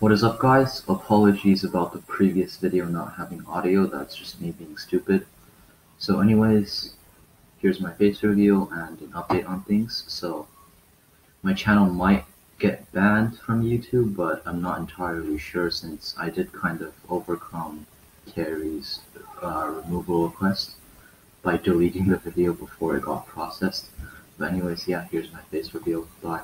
What is up guys? Apologies about the previous video not having audio, that's just me being stupid. So anyways, here's my face reveal and an update on things. So my channel might get banned from YouTube, but I'm not entirely sure since I did kind of overcome Carrie's uh, removal request by deleting the video before it got processed. But anyways, yeah, here's my face reveal. Bye.